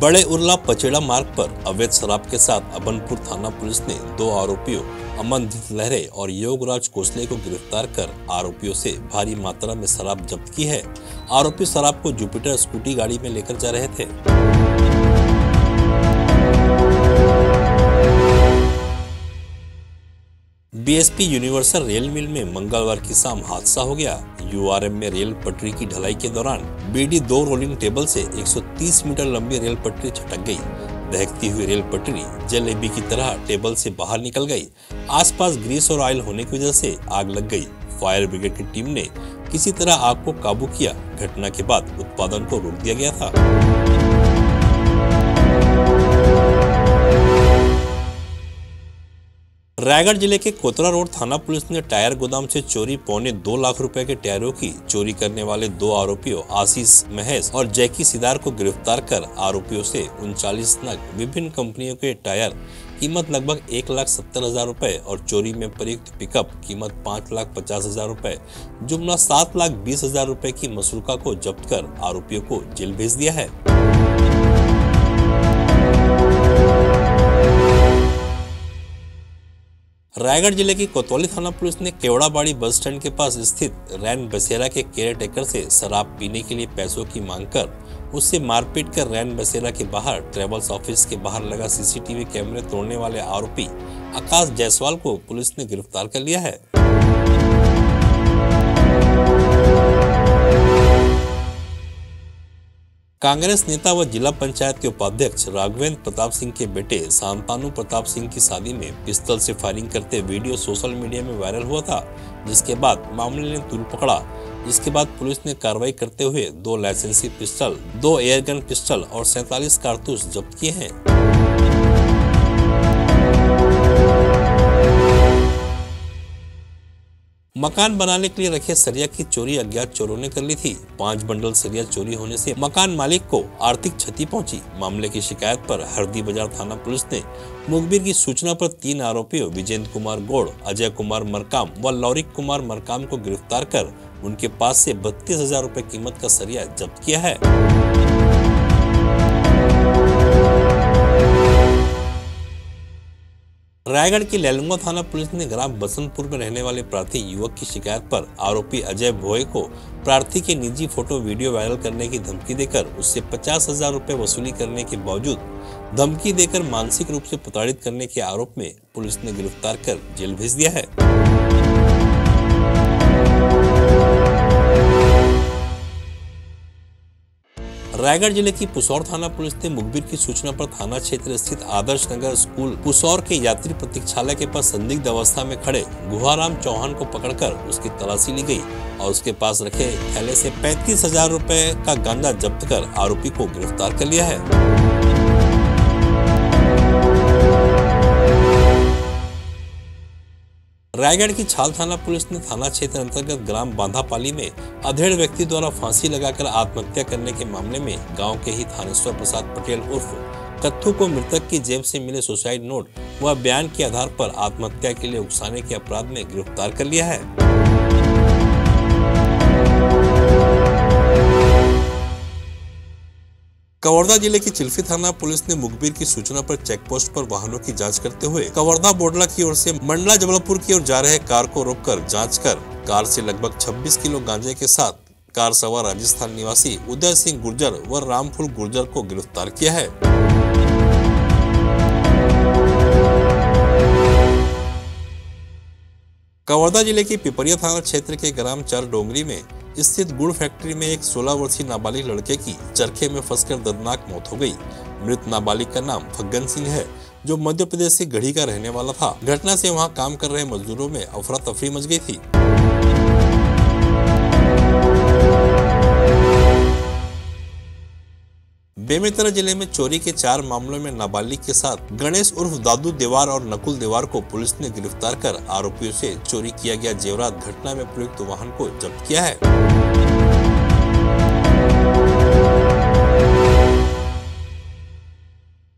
बड़े उर्ला पचेड़ा मार्ग पर अवैध शराब के साथ अबनपुर थाना पुलिस ने दो आरोपियों अमनदीप लहरे और योगराज कोसले को गिरफ़्तार कर आरोपियों से भारी मात्रा में शराब जब्त की है। आरोपी शराब को जुपिटर स्कूटी गाड़ी में लेकर जा रहे थे। बीएसपी यूनिवर्सल रेल मिल में मंगलवार की शाम हादसा हो गया। यूआरएम में रेल पटरी की ढलाई के दौरान बीडी दो रोलिंग टेबल से 130 मीटर लंबी रेल पटरी छटक गई। दहकती हुई रेल पटरी जलेबी की तरह टेबल से बाहर निकल गई। आसपास ग्रीस और ऑयल होने की वजह से आग लग गई। फायर ब्रिगेड की टीम ने किसी तरह आग को काबू किया। घटना के बाद उत्पादन को रोक दिया गया था। रायगढ़ ज़िले के कोतरा रोड थाना पुलिस ने टायर गोदाम से चोरी पौने दो लाख रुपए के टायरों की चोरी करने वाले दो आरोपियों आशीष महेश और जैकी सिदार को गिरफ़्तार कर आरोपियों से उनचालीस नग, विभिन्न कंपनियों के टायर, कीमत लगभग एक लाख सत्तर हज़ार रूपए और चोरी में प्रयुक्त पिकअप, कीमत पाँच लाख पचास हज़ार रूपए, जुमला सात लाख बीस हज़ार रूपए की मसरूका को जब्त कर आरोपियों को जेल भेज दिया है। रायगढ़ ज़िले की कोतवाली थाना पुलिस ने केवड़ाबाड़ी बस स्टैंड के पास स्थित रैन बसेरा के केयर टेकर से शराब पीने के लिए पैसों की मांग कर, उससे मारपीट कर रैन बसेरा के बाहर ट्रेवल्स ऑफ़िस के बाहर लगा सीसीटीवी कैमरे तोड़ने वाले आरोपी आकाश जायसवाल को पुलिस ने गिरफ़्तार कर लिया है। कांग्रेस नेता व जिला पंचायत के उपाध्यक्ष राघवेंद्र प्रताप सिंह के बेटे शांतानु प्रताप सिंह की शादी में पिस्तल से फायरिंग करते वीडियो सोशल मीडिया में वायरल हुआ था, जिसके बाद मामले ने तुल पकड़ा। जिसके बाद पुलिस ने कार्रवाई करते हुए दो लाइसेंसी पिस्टल दो एयरगन पिस्टल और सैतालीस कारतूस जब्त किए हैं। मकान बनाने के लिए रखे सरिया की चोरी अज्ञात चोरों ने कर ली थी। पाँच बंडल सरिया चोरी होने से मकान मालिक को आर्थिक क्षति पहुँची। मामले की शिकायत पर हरदी बाज़ार थाना पुलिस ने मुखबिर की सूचना पर तीन आरोपियों विजेंद्र कुमार गौड़, अजय कुमार मरकाम व लौरिक कुमार मरकाम को गिरफ़्तार कर उनके पास से बत्तीस हज़ार रूपए कीमत का सरिया जब्त किया है। रायगढ़ की लैलुंगा थाना पुलिस ने ग्राम बसंतपुर में रहने वाले प्रार्थी युवक की शिकायत पर आरोपी अजय भोए को प्रार्थी के निजी फ़ोटो वीडियो वायरल करने की धमकी देकर उससे पचास हज़ार रूपए वसूली करने के बावजूद धमकी देकर मानसिक रूप से प्रताड़ित करने के आरोप में पुलिस ने गिरफ़्तार कर जेल भेज दिया है। रायगढ़ ज़िले की पुसौर थाना पुलिस ने मुखबिर की सूचना पर थाना क्षेत्र स्थित आदर्श नगर स्कूल पुसौर के यात्री प्रतीक्षालय के पास संदिग्ध अवस्था में खड़े गुहाराम चौहान को पकड़कर उसकी तलाशी ली गई और उसके पास रखे थैले से पैंतीस हज़ार रूपए का गांजा जब्त कर आरोपी को गिरफ़्तार कर लिया है। रायगढ़ की छाल थाना पुलिस ने थाना क्षेत्र अंतर्गत ग्राम बांधापाली में अधेड़ व्यक्ति द्वारा फांसी लगाकर आत्महत्या करने के मामले में गाँव के ही थानेश्वर प्रसाद पटेल उर्फ़ कत्थू को मृतक की जेब से मिले सुसाइड नोट व बयान के आधार पर आत्महत्या के लिए उकसाने के अपराध में गिरफ़्तार कर लिया है। कवर्धा ज़िले की चिल्फी थाना पुलिस ने मुखबिर की सूचना पर चेक पोस्ट पर वाहनों की जाँच करते हुए कवर्धा बोडला की ओर से मंडला जबलपुर की ओर जा रहे कार को रोककर जाँच कर कार से लगभग 26 किलो गांजे के साथ कार सवार राजस्थान निवासी उदय सिंह गुर्जर व रामफुल गुर्जर को गिरफ़्तार किया है। कवर्धा ज़िले की पिपरिया थाना क्षेत्र के ग्राम चार डोंगरी में स्थित गुड़ फैक्ट्री में एक 16 वर्षीय नाबालिग लड़के की चरखे में फंसकर दर्दनाक मौत हो गई। मृत नाबालिग का नाम फग्गन सिंह है, जो मध्य प्रदेश से गढ़ी का रहने वाला था। घटना से वहाँ काम कर रहे मजदूरों में अफरा तफरी मच गई थी। बेमेतरा ज़िले में चोरी के चार मामलों में नाबालिग के साथ गणेश उर्फ़ दादू देवार और नकुल देवार को पुलिस ने गिरफ़्तार कर आरोपियों से चोरी किया गया जेवरात घटना में प्रयुक्त वाहन को जब्त किया है।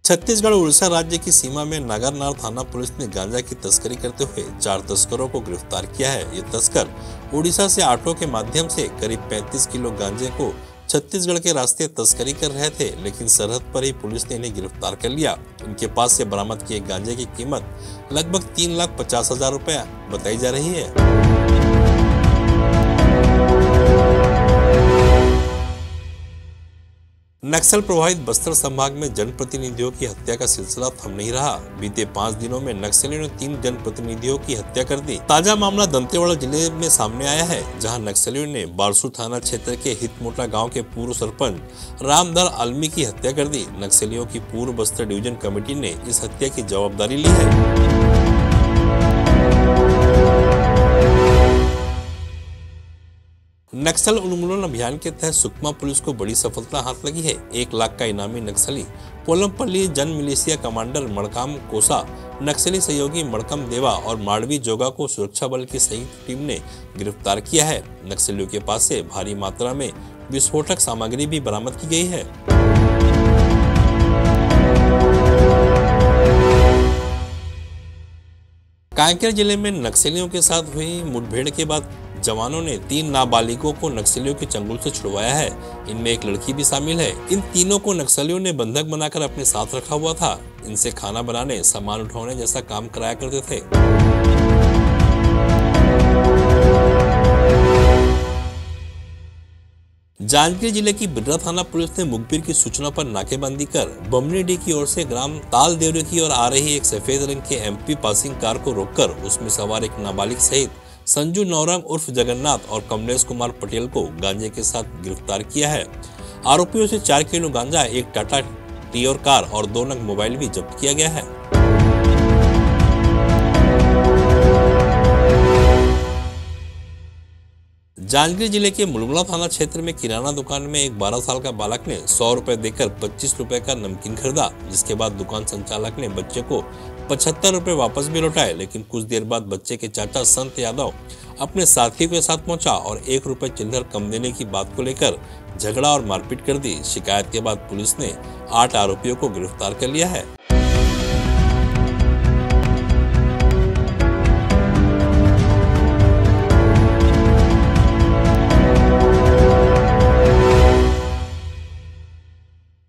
छत्तीसगढ़ उड़ीसा राज्य की सीमा में नागरनार थाना पुलिस ने गांजा की तस्करी करते हुए चार तस्करों को गिरफ़्तार किया है। ये तस्कर उड़ीसा से ऑटो के माध्यम से करीब 35 किलो गांजे को छत्तीसगढ़ के रास्ते तस्करी कर रहे थे, लेकिन सरहद पर ही पुलिस ने इन्हें गिरफ़्तार कर लिया। इनके पास से बरामद किए गांजे की कीमत लगभग तीन लाख पचास हज़ार रुपया बताई जा रही है। नक्सल प्रभावित बस्तर संभाग में जनप्रतिनिधियों की हत्या का सिलसिला थम नहीं रहा। बीते पाँच दिनों में नक्सलियों ने तीन जनप्रतिनिधियों की हत्या कर दी। ताज़ा मामला दंतेवाड़ा ज़िले में सामने आया है, जहाँ नक्सलियों ने बारसू थाना क्षेत्र के हितमोटा गाँव के पूर्व सरपंच रामदार आलमी की हत्या कर दी। नक्सलियों की पूर्व बस्तर डिवीज़न कमेटी ने इस हत्या की जवाबदारी ली है। नक्सल उन्मूलन अभियान के तहत सुकमा पुलिस को बड़ी सफलता हाथ लगी है। एक लाख का इनामी नक्सली, पोलमपल्ली जन मिलिशिया कमांडर मड़काम कोसा, नक्सली सहयोगी मड़कम देवा और माड़वी जोगा को सुरक्षा बल की संयुक्त टीम ने गिरफ़्तार किया है। नक्सलियों के पास से भारी मात्रा में विस्फोटक सामग्री भी बरामद की गई है। कांकेर ज़िले में नक्सलियों के साथ हुई मुठभेड़ के बाद जवानों ने तीन नाबालिगों को नक्सलियों के चंगुल से छुड़वाया है। इनमें एक लड़की भी शामिल है। इन तीनों को नक्सलियों ने बंधक बनाकर अपने साथ रखा हुआ था। इनसे खाना बनाने, सामान उठाने जैसा काम कराया करते थे। जांजगीर ज़िले की बिड्रा थाना पुलिस ने मुखबिर की सूचना पर नाकेबंदी कर बमनीडी की ओर से ग्राम ताल देवरे की ओर आ रही एक सफ़ेद रंग के एमपी पासिंग कार को रोककर उसमें सवार एक नाबालिग सहित संजू नौरंग उर्फ़ जगन्नाथ और कमलेश कुमार पटेल को गांजे के साथ गिरफ़्तार किया है। आरोपियों से चार किलो गांजा, एक टाटा टी और कार और दो नग मोबाइल भी जब्त किया गया है। जांजगीर ज़िले के मुलमुला थाना क्षेत्र में किराना दुकान में एक 12 साल का बालक ने सौ रुपए देकर 25 रुपए का नमकीन खरीदा, जिसके बाद दुकान संचालक ने बच्चे को पचहत्तर रुपए वापस भी लौटाए, लेकिन कुछ देर बाद बच्चे के चाचा संत यादव अपने साथी के साथ पहुँचा और एक रुपए चिल्लर कम देने की बात को लेकर झगड़ा और मारपीट कर दी। शिकायत के बाद पुलिस ने आठ आरोपियों को गिरफ़्तार कर लिया है।